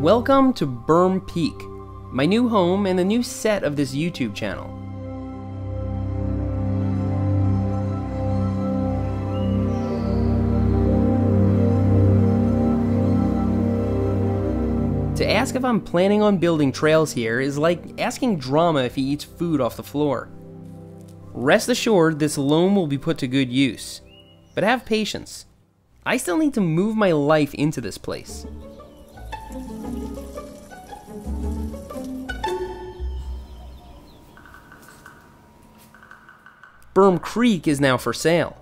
Welcome to Berm Peak, my new home and the new set of this YouTube channel. To ask if I'm planning on building trails here is like asking Drama if he eats food off the floor. Rest assured, this loam will be put to good use. But have patience. I still need to move my life into this place. Berm Creek is now for sale,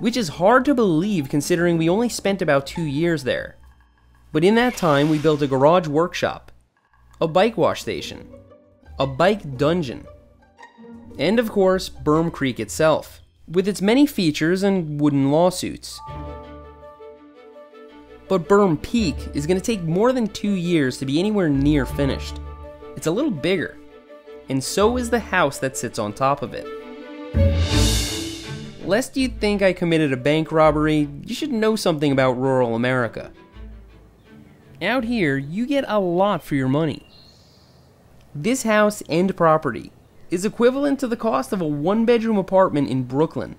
which is hard to believe considering we only spent about two years there. But in that time, we built a garage workshop, a bike wash station, a bike dungeon, and of course, Berm Creek itself, with its many features and wooden lawsuits. But Berm Peak is going to take more than two years to be anywhere near finished. It's a little bigger, and so is the house that sits on top of it. Lest you think I committed a bank robbery, you should know something about rural America. Out here, you get a lot for your money. This house and property is equivalent to the cost of a one bedroom apartment in Brooklyn.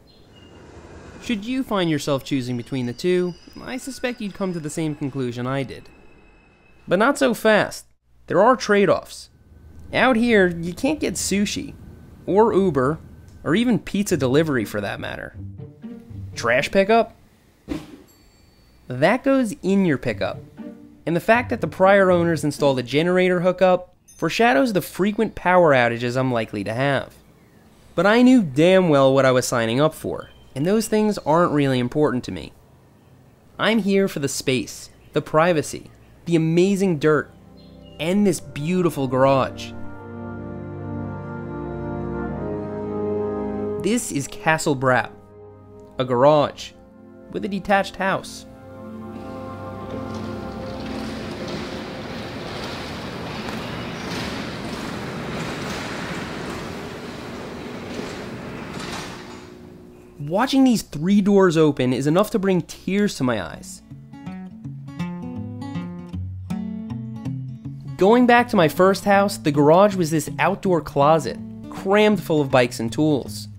Should you find yourself choosing between the two, I suspect you'd come to the same conclusion I did. But not so fast. There are trade offs. Out here, you can't get sushi, or Uber, or even pizza delivery for that matter. Trash pickup? That goes in your pickup. And the fact that the prior owners installed a generator hookup foreshadows the frequent power outages I'm likely to have. But I knew damn well what I was signing up for, and those things aren't really important to me. I'm here for the space, the privacy, the amazing dirt, and this beautiful garage. This is Castle Brap, a garage with a detached house. Watching these three doors open is enough to bring tears to my eyes. Going back to my first house, the garage was this outdoor closet, crammed full of bikes and tools.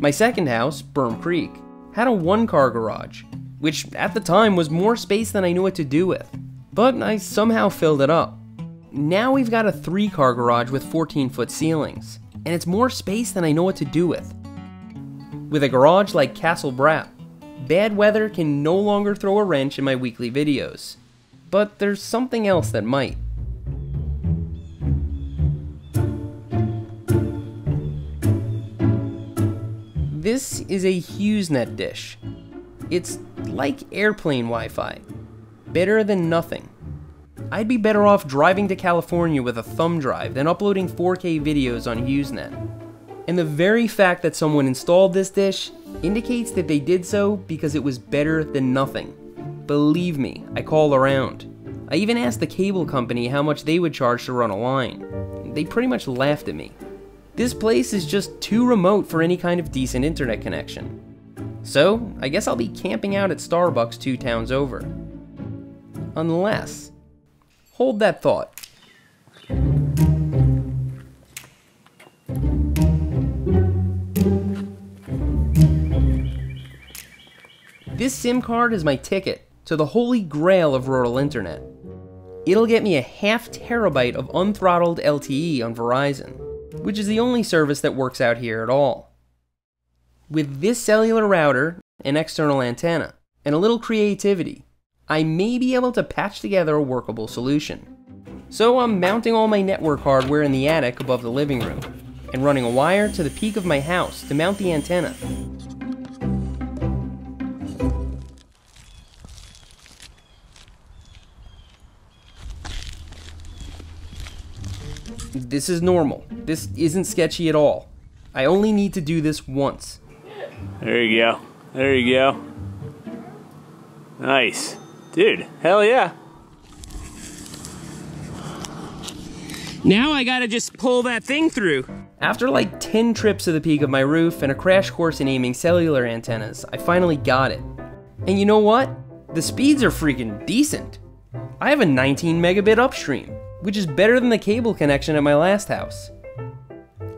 My second house, Berm Creek, had a one car garage, which at the time was more space than I knew what to do with, but I somehow filled it up. Now we've got a three car garage with 14 foot ceilings, and it's more space than I know what to do with. With a garage like Castle Brap, bad weather can no longer throw a wrench in my weekly videos. But there's something else that might. This is a HughesNet dish. It's like airplane Wi Fi. Better than nothing. I'd be better off driving to California with a thumb drive than uploading 4K videos on HughesNet. And the very fact that someone installed this dish indicates that they did so because it was better than nothing. Believe me, I called around. I even asked the cable company how much they would charge to run a line. They pretty much laughed at me. This place is just too remote for any kind of decent internet connection. So, I guess I'll be camping out at Starbucks two towns over. Unless. Hold that thought. This SIM card is my ticket to the holy grail of rural internet. It'll get me a half terabyte of unthrottled LTE on Verizon, which is the only service that works out here at all. With this cellular router, an external antenna, and a little creativity, I may be able to patch together a workable solution. So I'm mounting all my network hardware in the attic above the living room, and running a wire to the peak of my house to mount the antenna. This is normal. This isn't sketchy at all. I only need to do this once. There you go. There you go. Nice. Dude, hell yeah. Now I gotta just pull that thing through. After like 10 trips to the peak of my roof and a crash course in aiming cellular antennas, I finally got it. And you know what? The speeds are freaking decent. I have a 19 megabit upstream, which is better than the cable connection at my last house.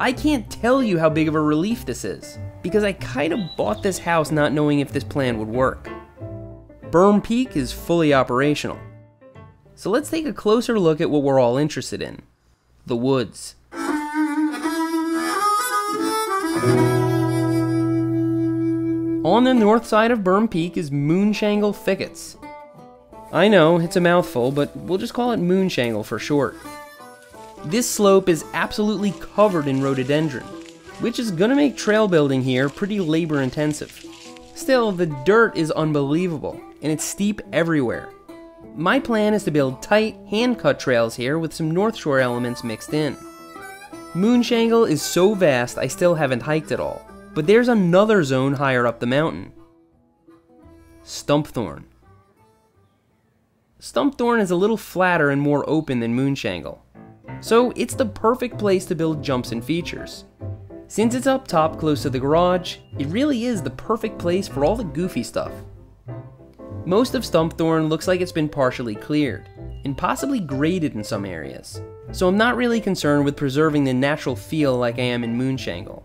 I can't tell you how big of a relief this is, because I kind of bought this house not knowing if this plan would work. Berm Peak is fully operational. So let's take a closer look at what we're all interested in the woods. On the north side of Berm Peak is Moonshangle Thickets. I know, it's a mouthful, but we'll just call it Moonshangle for short. This slope is absolutely covered in rhododendron, which is gonna make trail building here pretty labor intensive. Still, the dirt is unbelievable, and it's steep everywhere. My plan is to build tight, hand-cut trails here with some North Shore elements mixed in. Moonshangle is so vast I still haven't hiked it all, but there's another zone higher up the mountain. Stumpthorn. Stumpthorn is a little flatter and more open than Moonshangle, so it's the perfect place to build jumps and features. Since it's up top close to the garage, it really is the perfect place for all the goofy stuff. Most of Stumpthorn looks like it's been partially cleared, and possibly graded in some areas, so I'm not really concerned with preserving the natural feel like I am in Moonshangle.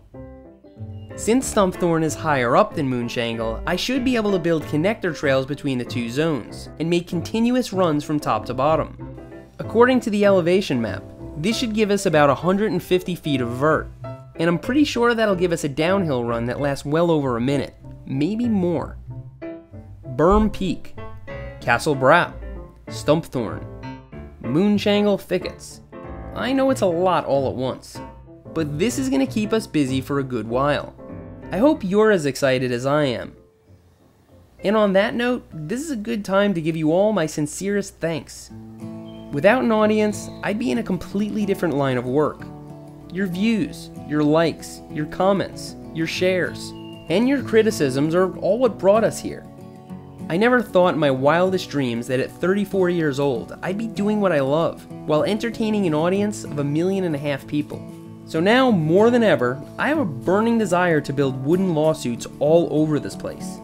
Since Stumpthorn is higher up than Moonshangle, I should be able to build connector trails between the two zones, and make continuous runs from top to bottom. According to the elevation map, this should give us about 150 feet of vert, and I'm pretty sure that'll give us a downhill run that lasts well over a minute, maybe more. Berm Peak, Castle Brap, Stumpthorn, Moonshangle Thickets. I know it's a lot all at once, but this is going to keep us busy for a good while. I hope you're as excited as I am. And on that note, this is a good time to give you all my sincerest thanks. Without an audience, I'd be in a completely different line of work. Your views, your likes, your comments, your shares, and your criticisms are all what brought us here. I never thought in my wildest dreams that at 34 years old, I'd be doing what I love, while entertaining an audience of a million and a half people. So now, more than ever, I have a burning desire to build wooden lawsuits all over this place.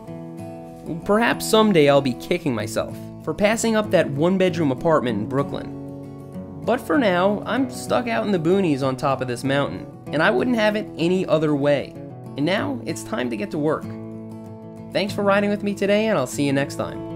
Perhaps someday I'll be kicking myself for passing up that one bedroom apartment in Brooklyn. But for now, I'm stuck out in the boonies on top of this mountain, and I wouldn't have it any other way. And now, it's time to get to work. Thanks for riding with me today, and I'll see you next time.